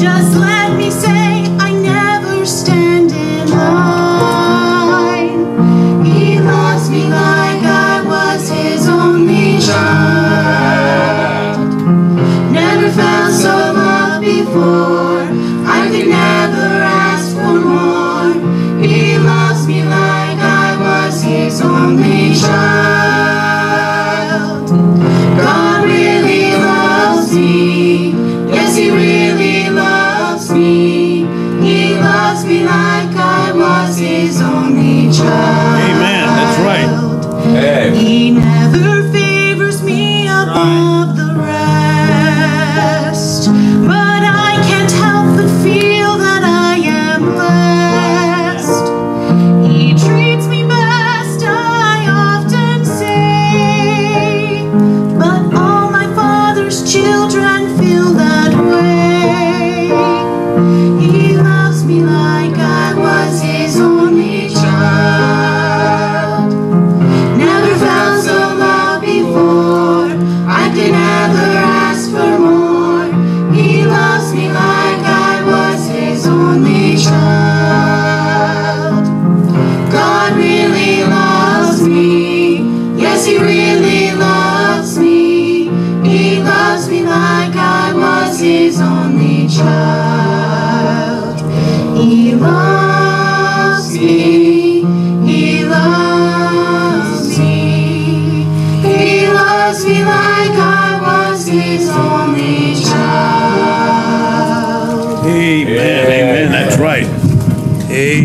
just like Amen. That's right. Hey. his only child. He loves me, he loves me, he loves me like I was his only child. Amen, amen, that's right. Amen.